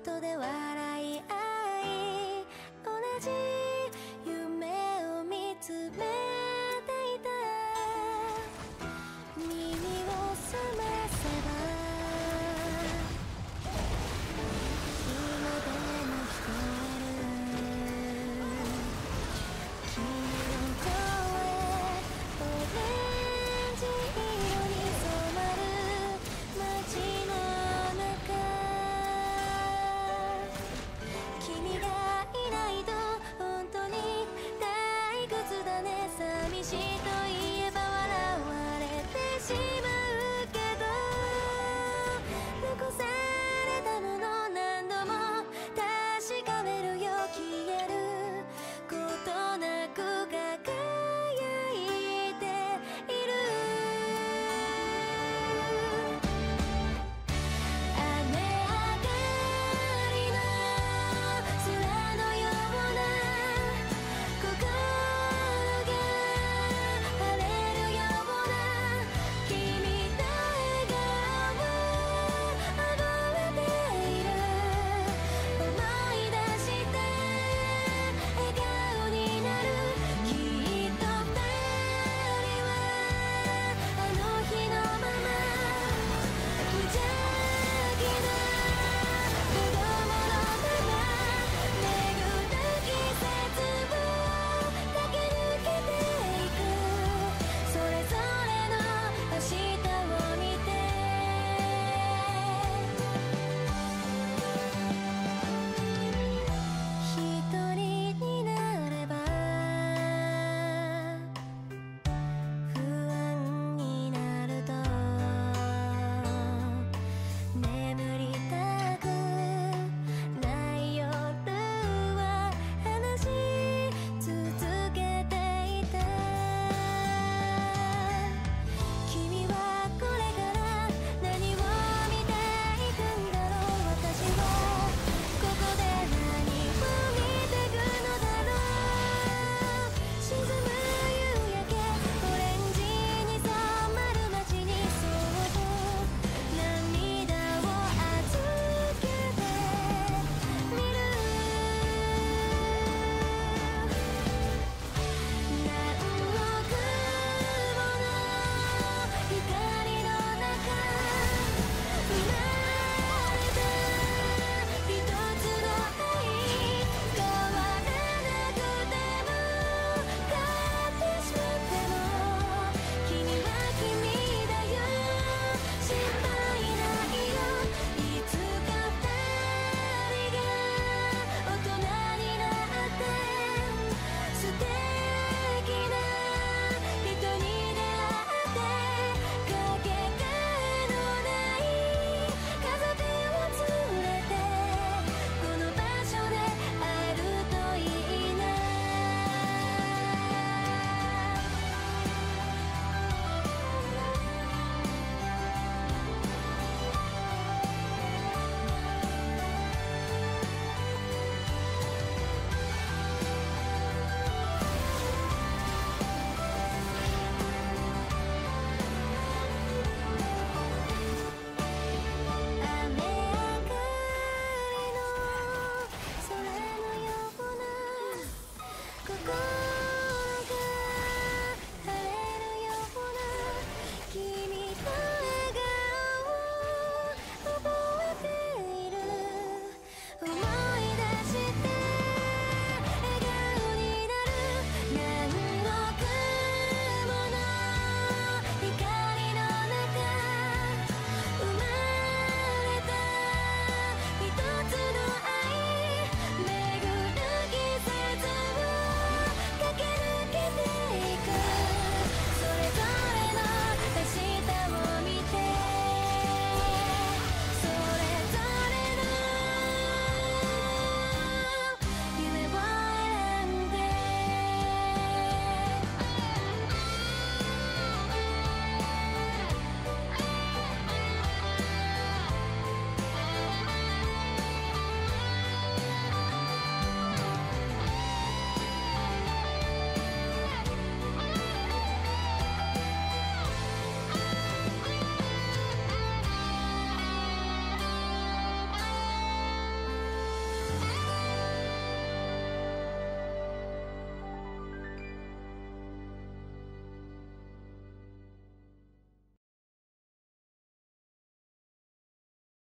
ことでは